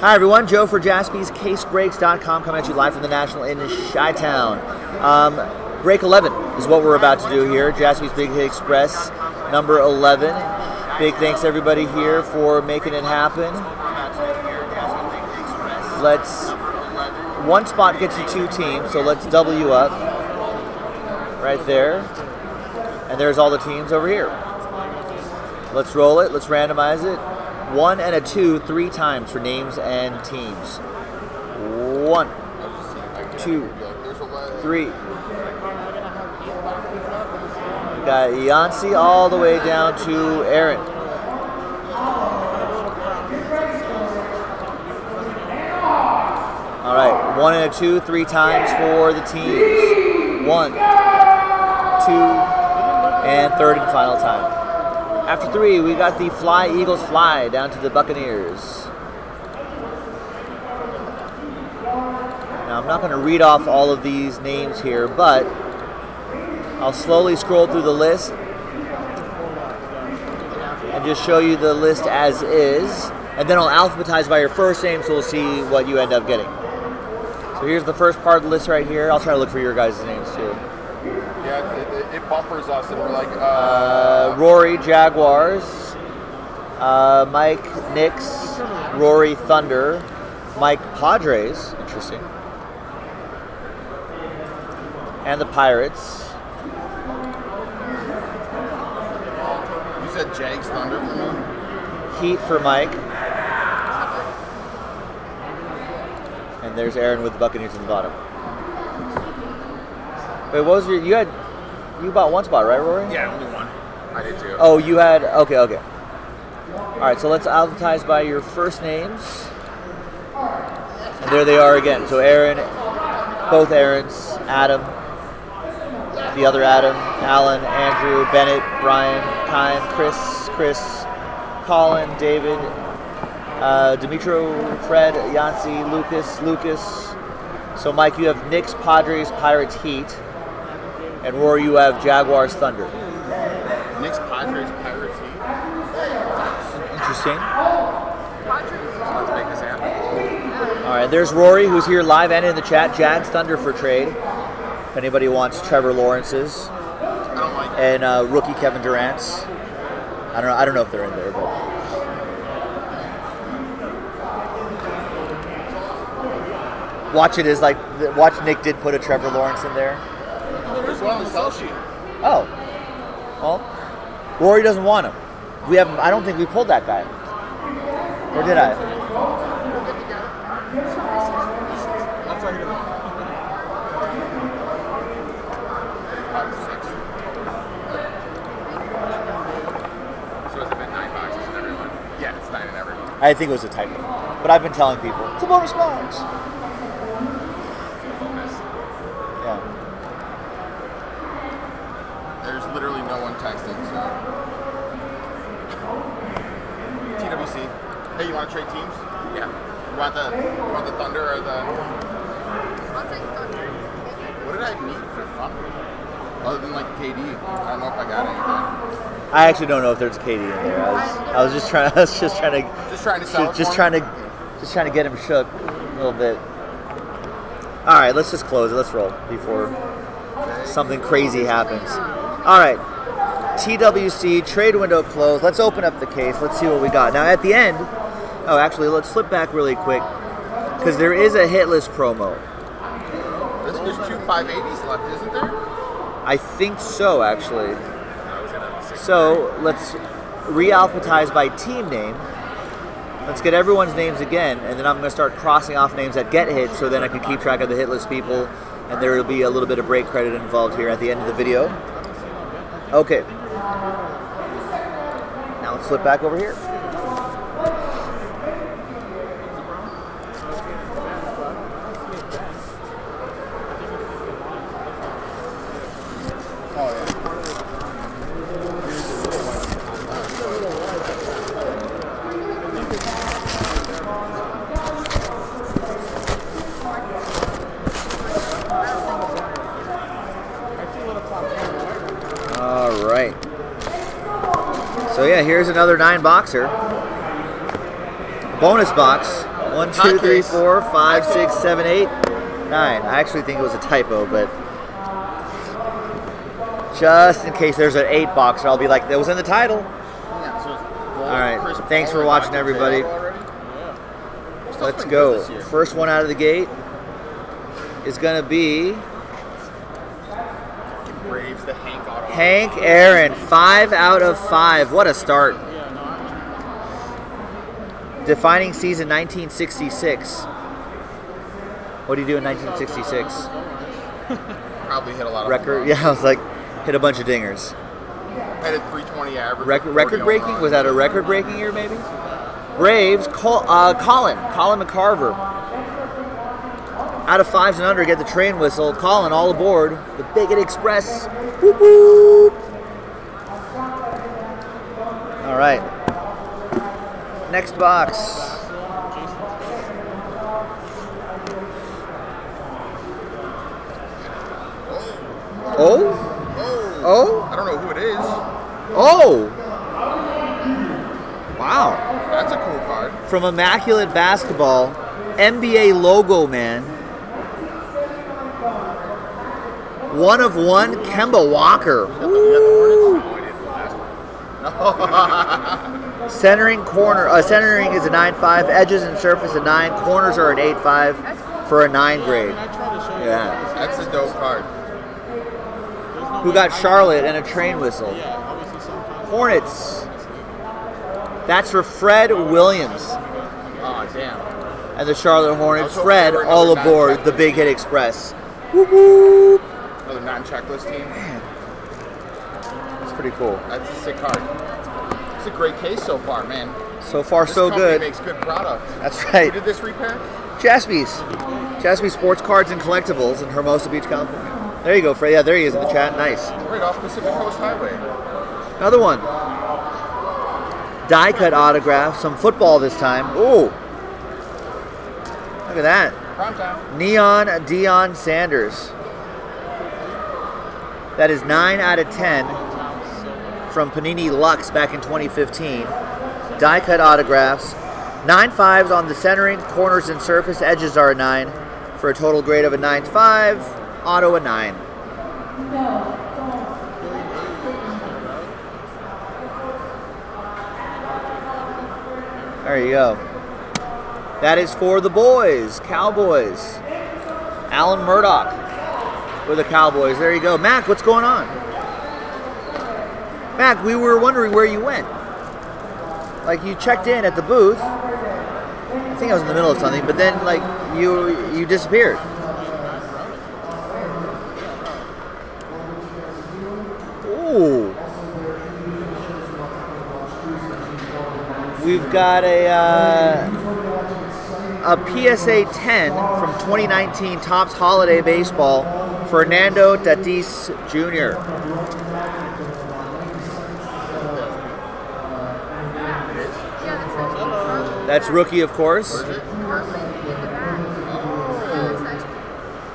Hi everyone, Joe for JaspysCaseBreaks.com coming at you live from the National in Chi-Town. Um, break 11 is what we're about to do here. Jaspy's Big Hit Express, number 11. Big thanks everybody here for making it happen. Let's, one spot gets you two teams, so let's double you up. Right there. And there's all the teams over here. Let's roll it, let's randomize it. One and a two, three times for names and teams. One, two, three. We got Yancey all the way down to Aaron. All right, one and a two, three times for the teams. One, two, and third and final time. After three, we got the Fly Eagles Fly down to the Buccaneers. Now, I'm not going to read off all of these names here, but I'll slowly scroll through the list and just show you the list as is. And then I'll alphabetize by your first name so we'll see what you end up getting. So here's the first part of the list right here. I'll try to look for your guys' names too. Yeah, it, it, buffers us, and we're like. Uh, Uh, Rory Jaguars, uh, Mike Knicks, Rory Thunder, Mike Padres, interesting, and the Pirates. you said Jags Thunder for me. Heat for Mike. And there's Aaron with the Buccaneers at the bottom. Wait, what was your? You had, you bought one spot, right, Rory? Yeah, only one. I did too. Oh, you had. Okay, okay. All right, so let's alphabetize by your first names. And there they are again. So Aaron, both Aaron's, Adam, the other Adam, Alan, Andrew, Bennett, Brian, Kyle, Chris, Chris, Colin, David, uh, Dimitro, Fred, Yancey, Lucas, Lucas. So Mike, you have Knicks, Padres, Pirates, Heat, and Rory, you have Jaguars, Thunder. Knicks, Padres, Pirates. Interesting. Let's make this happen. All right, there's Rory, who's here live and in the chat. Jags Thunder for trade. If anybody wants Trevor Lawrence's I don't like. and uh, rookie Kevin Durant's, I don't know. I don't know if they're in there, but watch it is like watch Nick did put a Trevor Lawrence in there. There's one on the sell. Oh, well, Rory doesn't want him. We haven't. I don't think we pulled that guy, or did I? That's right here. Five, six. So has been nine boxes in everyone? Yeah, it's nine in everyone. I think it was a typo, but I've been telling people it's a bonus box. Bonus. Yeah. There's literally no one texting, so. TWC. Hey, you want to trade teams? Yeah. You want the you want the Thunder or the? What did I need for Thunder? Other than like KD, I don't know if I got anything. I actually don't know if there's a KD in there. I was, I was just trying. I was just trying to, Just trying to sell. just, just trying to, just trying to get him shook a little bit. All right, let's just close it. Let's roll before something crazy happens. All right, TWC trade window closed. Let's open up the case. Let's see what we got. Now at the end, oh, actually, let's flip back really quick because there is a hit list promo. There's, two 580s left, isn't there? I think so, actually. So let's re-alphabetize by team name. Let's get everyone's names again, and then I'm going to start crossing off names that get hit, so then I can keep track of the hit list people, and there will be a little bit of break credit involved here at the end of the video. Okay. Now let's flip back over here. All right. So yeah, here's another nine boxer. Bonus box, One, two, three, four, five, six, seven, eight, nine. I actually think it was a typo, but just in case there's an eight boxer, I'll be like, that was in the title. Yeah, so All right. Thanks for watching, everybody. Let's go. good this year. First one out of the gate is going to be Braves, the Hank auto. Hank Aaron. Five out of five. What a start. Defining season 1966. What do you do in 1966? Probably hit a lot of Record? Yeah, I was like, hit a bunch of dingers. Had a 320 average. Record, record breaking? Was that a record breaking year, maybe? Braves, Col- uh, Colin, Colin McCarver. Out of fives and under, get the train whistle. Colin, all aboard. The Big Hit Express. Whoop, whoop. All right. Next box. Oh? Oh, Oh? I don't know who it is. Oh! Wow. That's a cool card. From Immaculate Basketball, NBA logo man. One of one, Kemba Walker. You got the Hornets? I didn't the last one. Centering corner, uh, centering is a 9.5, edges and surface a 9, corners are an 8.5 for a 9 grade. Yeah. That's a dope card. Who got Charlotte and a train whistle? Hornets. That's for Fred Williams Oh, damn. and the Charlotte Hornets. Fred, all aboard the Big Hit Express. Whoop, whoop. Another non-checklist team. That's pretty cool. That's a sick card. It's a great case so far, man. So far, This so good. makes good product. That's Who right. did this repack? Jaspy's. Jaspy's Sports Cards and Collectibles in Hermosa Beach, California. There you go, Fred. Yeah, there he is in the chat. Nice. Right off Pacific Coast Highway. Another one. Die cut autograph. Some football this time. Ooh. Look at that. Prime time. Neon Deion Sanders. That is 9 out of 10 from Panini Lux back in 2015. Die cut autographs. Nine fives on the centering, corners and surface, edges are a 9 for a total grade of a 9.5, auto a 9. There you go. That is for the boys, Cowboys. Alan Murdoch with the Cowboys. There you go. Mac, what's going on? Mac, we were wondering where you went. Like you checked in at the booth. I think I was in the middle of something, but then like you you disappeared. Ooh. We've got a uh, a PSA 10 from 2019 Topps Holiday Baseball, Fernando Tatis Jr. That's rookie, of course.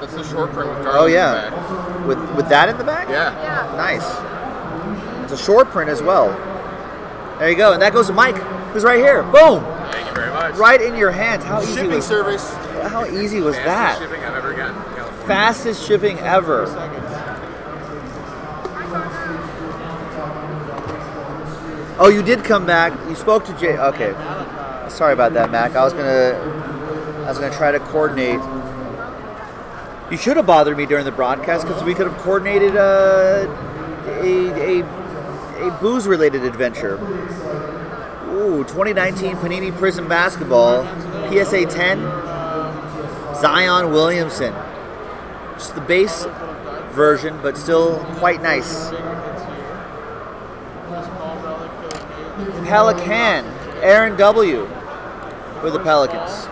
That's the short print with Oh in the yeah, with with that in the back. Yeah. Nice. It's a short print as well. There you go, and that goes to Mike, who's right here. Boom, Thank you very much. right in your hand. How easy Shipping was service. how easy was that? shipping I've ever gotten. from California. Fastest shipping ever. Oh, you did come back. You spoke to Jay. Okay, sorry about that, Mac. I was gonna, I was gonna try to coordinate. You should have bothered me during the broadcast because we could have coordinated uh, a, a, a booze-related adventure. Ooh, 2019 Panini Prizm Basketball, PSA 10, Zion Williamson. Just the base version, but still quite nice. Pelican, Aaron W. with the Pelicans.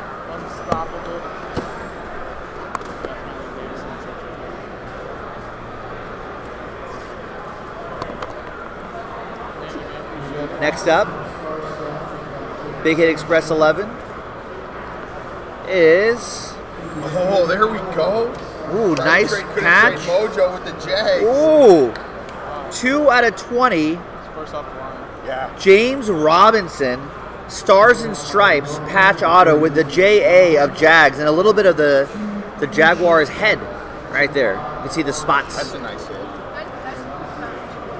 Next up, Big Hit Express 11 is Oh, there we go. Ooh Tried nice to trade- could've patch. Mojo with the Jags. Ooh, two out of 20. Yeah. James Robinson Stars and Stripes patch auto with the JA of Jags and a little bit of the the Jaguar's head right there. You can see the spots. That's a nice hit.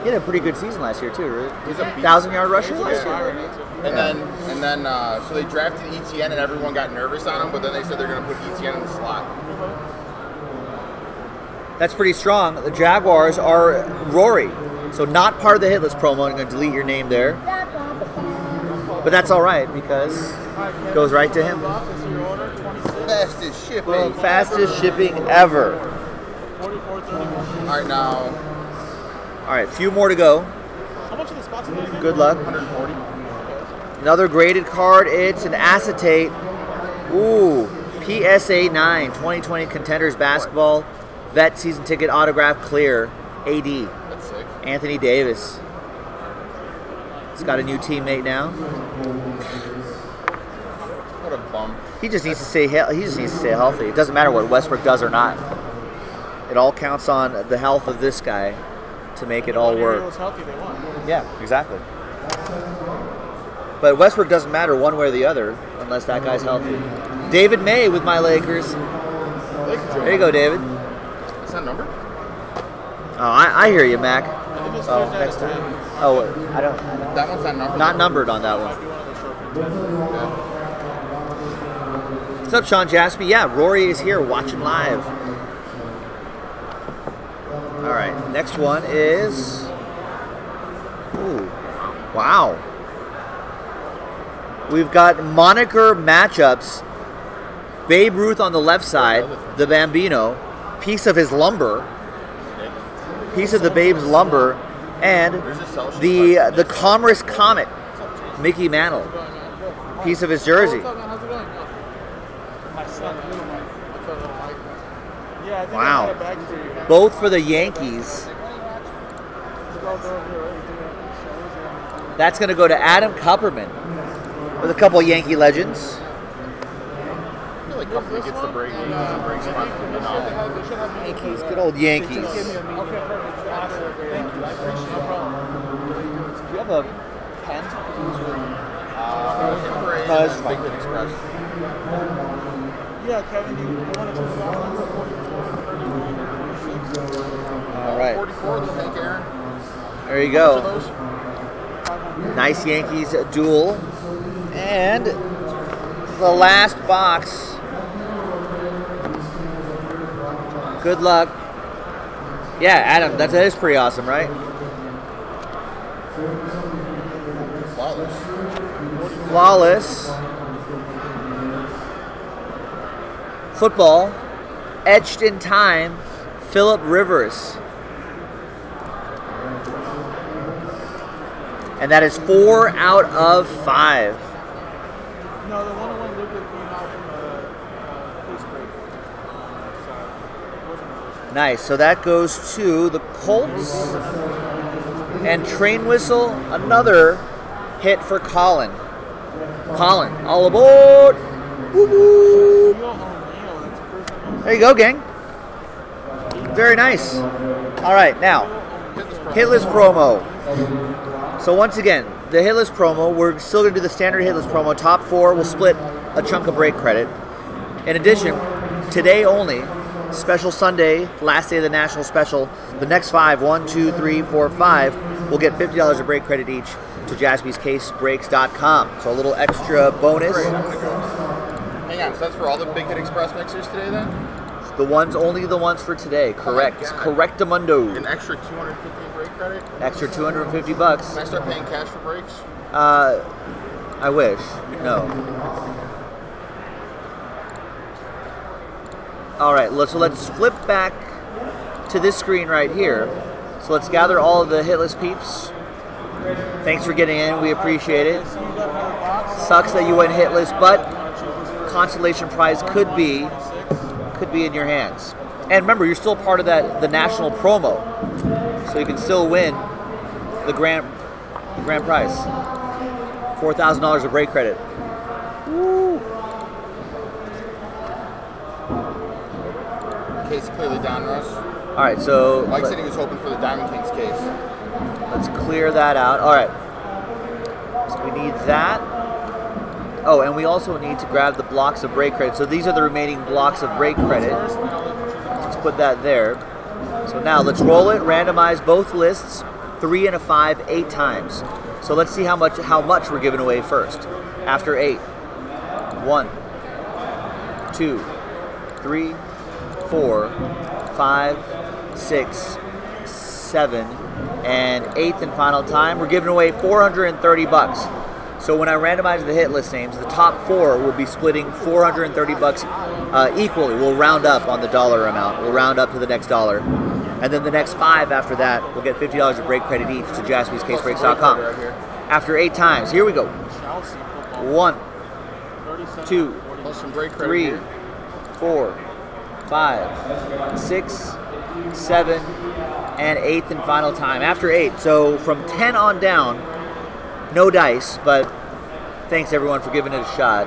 He had a pretty good season last year too, right? He's a. Thousand yard rusher last year. And then, and then, uh, so they drafted Etienne, and everyone got nervous on him. But then they said they're going to put Etienne in the slot. That's pretty strong. The Jaguars are Rory, so not part of the hit list promo. I'm going to delete your name there, but that's all right because it goes right to him. Fastest shipping. Boom, fastest shipping ever. All right, now All right, few more to go. How much of the spots are? Good luck. 140. Another graded card. It's an acetate. Ooh, PSA 9 2020 Contenders Basketball Vet Season Ticket Autograph Clear AD That's sick. Anthony Davis. He's got a new teammate now. What a bum. He just needs to stay. he- He just needs to stay healthy. It doesn't matter what Westbrook does or not. It all counts on the health of this guy to make it all work. was healthy, they won. Yeah, exactly. But Westbrook doesn't matter one way or the other unless that guy's healthy. David May with my Lakers. There you go, David. That number? Oh, I, I hear you, Mac. Oh, next time. Oh, I don't. I don't That one's not numbered. not numbered on that one. be one of the short prints. What's up, Sean Jaspy? Yeah, Rory is here watching live. All right, next one is. Ooh, wow. We've got moniker matchups. Babe Ruth on the left side, the Bambino, piece of his lumber, piece of the Babe's lumber, and There's a cell sheet the like uh, the Commerce Comet, Mickey Mantle, piece of his jersey. What's up, man? How's it going? My son, little Mike. What's up, little Mike? Yeah, I think Wow. I got a bag for you. Both for the Yankees. It's all over here, right? You do that. That's going to go to Adam Kupperman with a couple Yankee legends. I feel like company gets the break. He doesn't bring from the knowledge. Yankees, good old Yankees. Okay, perfect. Awesome. Thank you. I appreciate it. No problem. Do you have a pen? Uh, Embrace that's and fine. Big Hit Express. Yeah, Kevin, you, you want to choose the one? All right, 44, the Hank Aaron. there you go. Nice Yankees duel. And the last box. Good luck. Yeah, Adam, that is pretty awesome, right? Flawless. Flawless. Football. Etched in time. Philip Rivers. And that is four out of five. No, the one that went liquid came out from the uh, police break. Sorry. It wasn't the first one. Nice. So that goes to the Colts. And train whistle, another hit for Colin. Colin, all aboard! Woo woo! You go home, Leo. That's the first time There you go, gang. Very nice. All right, now hitless promo. So once again, the hitless promo. We're still gonna do the standard hitless promo. Top four will split a chunk of break credit. In addition, today only, special Sunday, last day of the national special. The next five, one, two, three, four, five, will get fifty dollars of break credit each to JaspysCaseBreaks.com. So a little extra bonus. Great, I'm gonna go. Hang on, so that's for all the Big Hit Express mixers today then? The ones, only the ones for today. Correct. God. Correctamundo. An extra 250 break credit? Extra 250 bucks. Can I start paying cash for breaks? Uh, I wish. No. All right, so let's flip back to this screen right here. So let's gather all of the hitless peeps. Thanks for getting in. We appreciate it. Sucks that you went hitless, but consolation prize could be could be in your hands. And remember, you're still part of that the national promo, so you can still win the grand the grand prize. Four thousand dollars of break credit. Case clearly down, Russ. All right, so Mike said he was hoping for the Diamond Kings case. let's clear that out. All right, so we need that. Oh, and we also need to grab the blocks of break credit. So these are the remaining blocks of break credit. First, and I'll let you know. Let's put that there. So now let's roll it, randomize both lists, three and a five, eight times. So let's see how much how much we're giving away first. After eight. One, two, three, four, five, six, seven, and eighth and final time. We're giving away 430 bucks. So when I randomize the hit list names, the top four will be splitting 430 bucks uh, equally. We'll round up on the dollar amount. We'll round up to the next dollar. And then the next five after that we'll get $50 of break credit each to here. After eight times, here we go. One, 37, two, Plus some break three, four, five, six, seven, and eighth and final time. After eight, so from 10 on down, no dice, but thanks everyone for giving it a shot.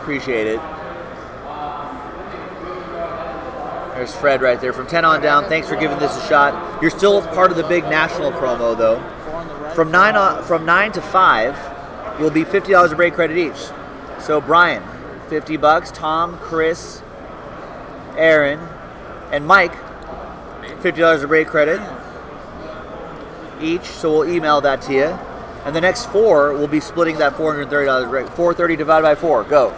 Appreciate it. There's Fred right there. From 10 on down, thanks for giving this a shot. You're still part of the big national promo though. From nine on, from nine to five will be fifty dollars of break credit each. So Brian, fifty bucks. Tom, Chris, Aaron, and Mike, fifty dollars of break credit each. So we'll email that to you. And the next four will be splitting that four hundred thirty dollars break. Four thirty divided by four. Go.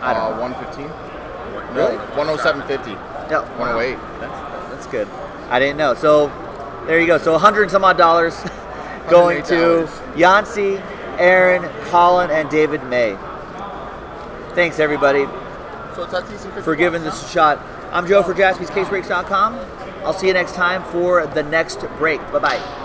I don't Uh, know. 115? Really? 107.50. No, 108. That's that's good. I didn't know. So there you go. So 100 some odd dollars going to $108. Yancy, Aaron, Colin, and David May. Thanks everybody So Tatis and 50 for giving bucks, this a shot. I'm Joe oh. for JaspysCaseBreaks.com. I'll see you next time for the next break. Bye bye.